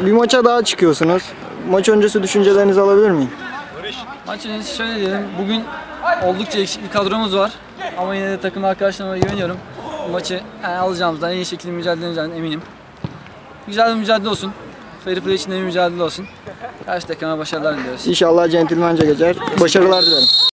Bir maça daha çıkıyorsunuz. Maç öncesi düşüncelerinizi alabilir miyim? Maç öncesi şöyle diyelim. Bugün oldukça eksik bir kadromuz var. Ama yine de takım arkadaşlarıma güveniyorum. Bu maçı yani alacağımızdan en iyi şekilde mücadele edeceğimizden eminim. Güzel bir mücadele olsun. Fair play içinde bir mücadele olsun. Karşı takıma başarılar diliyoruz. İnşallah centilmence geçer. Başarılar dilerim.